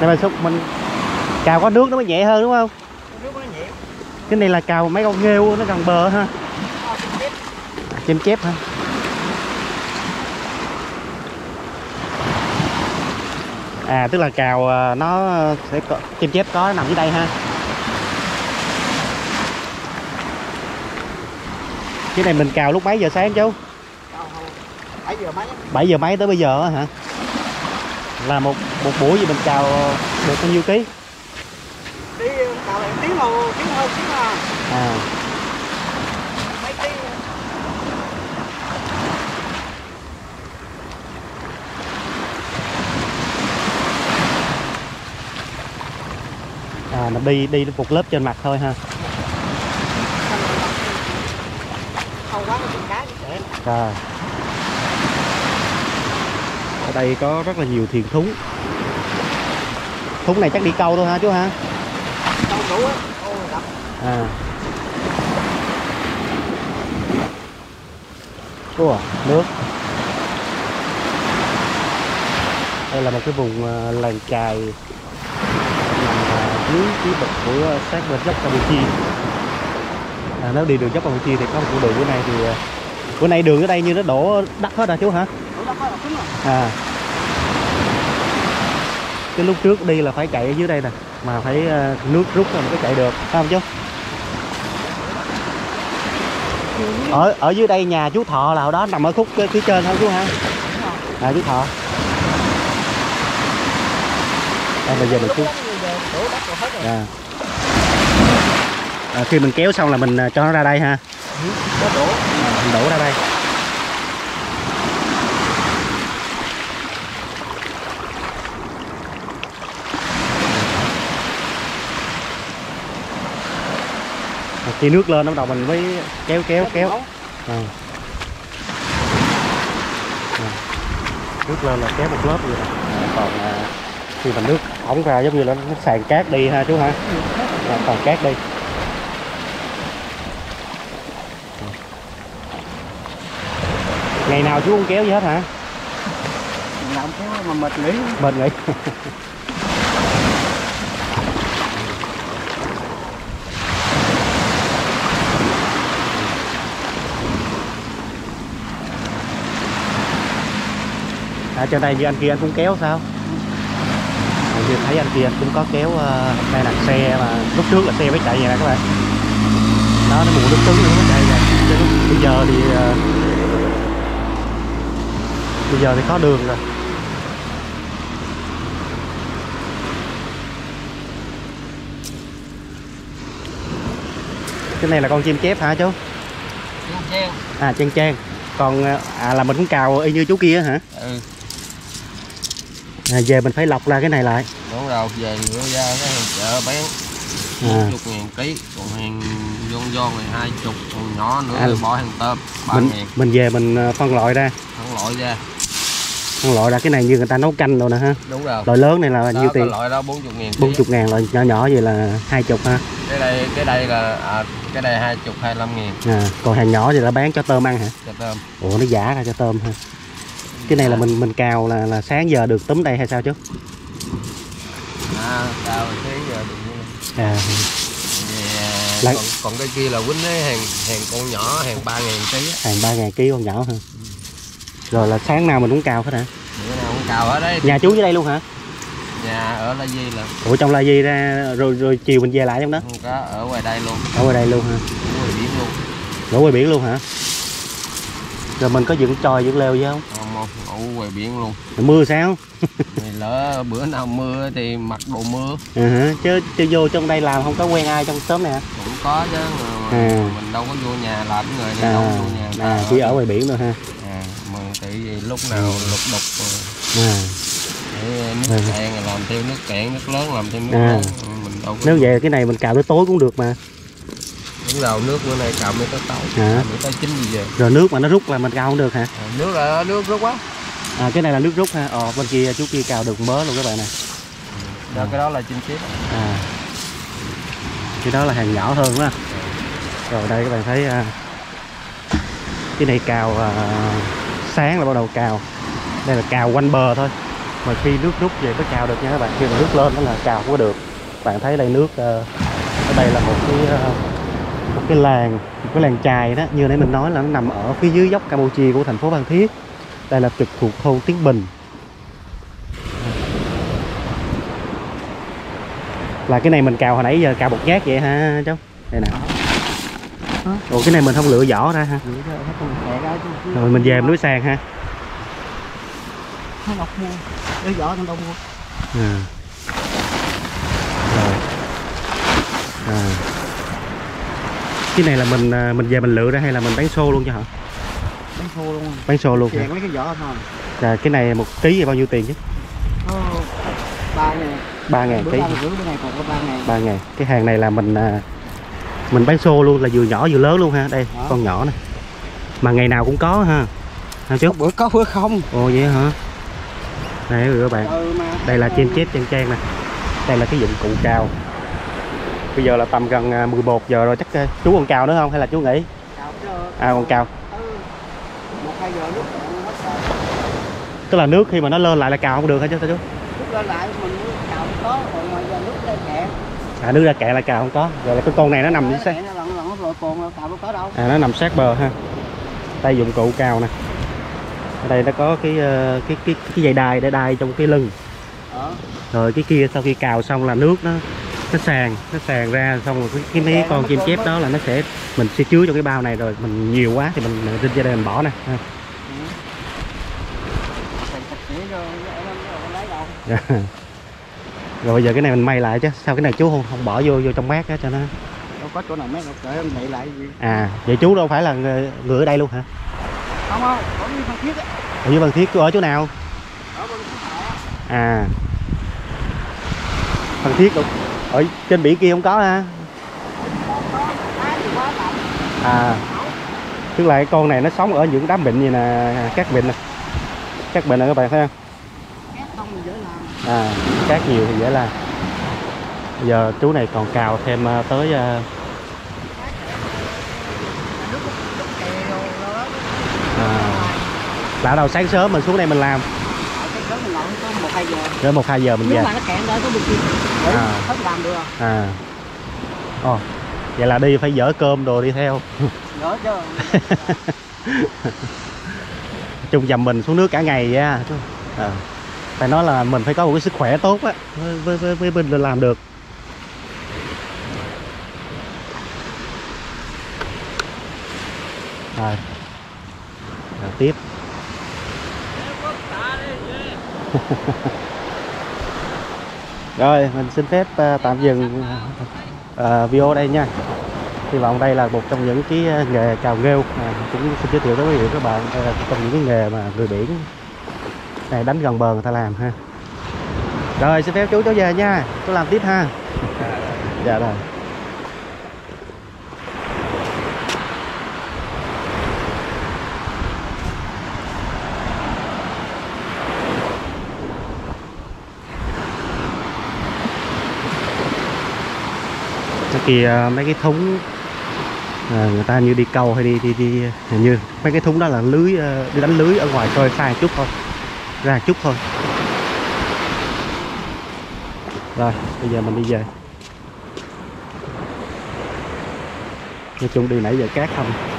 đây mà xúc mình cào có nước nó mới nhẹ hơn đúng không? Nước nó nhẹ. Cái này là cào mấy con nghêu nó gần bờ ha. À, chêm chép. Hả à tức là cào à, nó sẽ có chêm chép có nằm dưới đây ha. Cái này mình cào lúc mấy giờ sáng chú? Cào hồi bảy giờ mấy 7 giờ mấy tới bây giờ á hả là một một buổi gì mình cào được bao nhiêu ký? Đi cào lại tiếng hồ tiếng hơn tiếng à à. Mấy ký? À mình đi đi một lớp trên mặt thôi ha. Không quá nó bị cá Rồi. Ở đây có rất là nhiều thuyền thúng. Thúng này chắc đi câu thôi ha chú ha. câu đủ á À. Ủa, nước. Đây là một cái vùng à, làng chài nằm à, dưới phía bậc của sát bên dốc Campuchia. À, nếu đi đường dốc Campuchia thì có một con đường bữa nay thì à, bữa nay đường ở đây như nó đổ đất hết rồi chú hả? Là à. Cái lúc trước đi là phải chạy ở dưới đây nè mà phải ờ, nước rút rồi mới chạy được phải không chú? Ở ở dưới đây nhà chú thọ là hồi đó nằm ở khúc cái phía trên không chú ha? À chú thọ. À, bây giờ mình hết rồi à. à, khi mình kéo xong là mình ờ, cho nó ra đây ha. Nó đổ. À, mình đổ ra đây khi nước lên nó bắt đầu mình mới kéo kéo kéo. à. À. nước lên là kéo một lớp vậy. À, còn à, khi mà nước ống ra giống như là nó sàn cát đi ha chú ha à, sàn cát đi. Ngày nào chú không kéo gì hết hả? Làm kéo mà mệt nghỉ. Mệt nghỉ à trên đây như anh kia anh cũng kéo sao? Như thấy anh kia anh cũng có kéo ờ, đây là xe mà lúc trước là xe mới chạy vậy nè các bạn. Đó nó mù nước cứng nó mới chạy vậy. Chứ bây giờ thì ờ, bây giờ thì có đường rồi. Cái này là con chim chép hả chú? À chen chen còn ờ, à là mình cũng cào y như chú kia hả? Ừ à, về mình phải lọc ra cái này lại. Đúng rồi về nữa ra cái hàng chợ bán à, chục ngàn ký còn hàng giòn giòn này hai chục còn nhỏ nữa À. bỏ hàng tôm ba mình ngàn. mình về mình ờ, phân loại ra. Thằng loại ra. Phân loại ra cái này như người ta nấu canh rồi nè ha. Đúng rồi. Loại lớn này là đó, nhiêu tiền? loại đó bốn chục ngàn ký. 40 ngàn loại nhỏ nhỏ vậy là hai chục ha. Cái đây cái đây là à, cái đây hai chục hai mươi ngàn. À, còn hàng nhỏ thì là bán cho tôm ăn hả? Cho tôm. Ủa nó giả ra cho tôm ha cái này là mình mình cào là là sáng giờ được túm đây hay sao chú à cao thế giờ như à. À, Lại- còn, còn cái kia là quýnh ấy, hàng hàng con nhỏ hàng ba ngàn ký hàng ba ngàn ký con nhỏ ha rồi là sáng nào mình cũng cào hết hả? Bữa nào cũng cào ở đấy. Nhà chú dưới đây luôn hả? Nhà ở La Di là ủa trong la di ra rồi rồi chiều mình về lại trong đó? Không có ở ngoài đây luôn. Ở ngoài đây luôn ha ở ngoài biển luôn. Đổ ngoài biển luôn hả? Rồi mình có dựng tròi dựng lều gì không không không ở ngoài biển luôn. Mưa sao? Thì lỡ bữa nào mưa thì mặc đồ mưa. Ừ hả chứ chứ vô trong đây làm không có quen ai trong xóm này hả? Cũng có chứ mà, À. mình đâu có vô nhà làm người này đâu à, có vô nhà à chỉ ở ngoài biển thôi ha. À, mà tại vì lúc nào lục đục à. để nước Ừ. cạn là làm theo nước cạn nước lớn làm theo nước À. lớn mình đâu có nếu vậy cái này mình cào tới tối cũng được mà đúng đầu nước bữa nay cầm mới tới tàu Hả? mới tới chín gì giờ rồi nước mà nó rút là mình cào không được hả? À, nước là nước rút quá. À cái này là nước rút ha. Ờ bên kia chú kia cào được mớ luôn các bạn nè. Đó cái đó là chim chép à. Cái đó là hàng nhỏ hơn quá. Rồi đây các bạn thấy à, cái này cào à, sáng là bắt đầu cào. Đây là cào quanh bờ thôi. Mà khi nước rút về mới cào được nha các bạn. Khi mà nước lên nó là cào không có được. Bạn thấy đây nước ờ, ở đây là một cái ờ, một cái làng một cái làng chài đó như nãy mình nói là nó nằm ở phía dưới dốc Campuchia của thành phố Phan Thiết đây là trực thuộc thôn Tiến Bình là cái này mình cào hồi nãy giờ cào một nhát vậy ha cháu đây nè Ủa cái này mình không lựa vỏ ra ha rồi mình về mình núi sàn ha Nó ngọc mua. Để vỏ trong đâu mua. à. rồi à. Cái này là mình à, mình về mình lựa ra hay là mình bán xô luôn cho hả Bán khô luôn. bán xô luôn mấy cái vỏ thôi. Rồi cái này một ký bao nhiêu tiền chứ? Nó ba ngàn. ba ngàn ký ba này ngàn. cái hàng này là mình à, mình bán xô luôn là vừa nhỏ vừa lớn luôn ha. Đây Đó. con nhỏ này mà ngày nào cũng có ha. Hả chú Bữa có bữa không. ồ vậy hả? Đây vị các bạn. Ừ đây là trên chép trang trang nè. Đây là cái dụng cụ cào bây giờ là tầm gần à, 11 giờ rồi chắc à, chú còn cào nữa không hay là chú nghỉ? À còn cào. Ừ. Tức là nước khi mà nó lên lại là cào không được hả chú chú? Lúc lên lại mình cào có còn mà giờ lúc lên cạn. à nước ra cạn là cào không có. Rồi là cái con này nó nằm sát à nó nằm sát bờ ha. Đây dụng cụ cào nè. Ở đây nó có cái ờ, cái cái cái dây đai để đai trong cái lưng. Ờ. rồi cái kia sau khi cào xong là nước nó nó sàn nó sàn ra xong rồi cái, cái mấy con chim chép đó là nó sẽ mình sẽ chứa trong cái bao này rồi mình nhiều quá thì mình rinh ra đây mình bỏ nè rồi. Ở bây giờ cái này mình may lại chứ sao cái này chú không không bỏ vô vô trong mát á cho nó Đâu có chỗ nào mét đâu cỡ em đậy lại gì. à vậy chú đâu phải là người, ở đây luôn hả Không không. Có đi Phan Thiết á. ở dưới Phan Thiết ở chỗ nào Ở bên Phú Thọ. à Phan Thiết đâu ở trên biển kia không có ha? À tức là cái con này nó sống ở những đám bệnh như nè các bệnh nè. Các bệnh nè các bạn thấy không? À cát nhiều thì dễ làm. Giờ chú này còn cào thêm à, tới à, à, là đầu sáng sớm mình xuống đây mình làm. 2 giờ Tới 1 2 giờ mình Nếu về. Nếu mà nó kẹn đợi có bị chìm. À. Hết làm được. À. Ồ. Oh. Vậy là đi phải dỡ cơm đồ đi theo. Dỡ chứ. chung dầm mình xuống nước cả ngày á. À. Phải nói là mình phải có một cái sức khỏe tốt á với với với mình làm được. Rồi. Rồi tiếp rồi mình xin phép uh, tạm dừng uh, video đây nha. Hy vọng đây là một trong những cái à, nghề cào nghêu. À, cũng xin giới thiệu tới quý vị các bạn đây là trong những cái nghề mà người biển này đánh gần bờ người ta làm ha. Rồi xin phép chú cháu về nha. Tôi làm tiếp ha. Dạ rồi. Thì à, mấy cái thúng à, người ta như đi câu hay đi đi đi hình như mấy cái thúng đó là lưới à, đi đánh lưới ở ngoài khơi xa chút thôi ra chút thôi. Rồi bây giờ mình đi về. Nói chung đi nãy giờ cát không.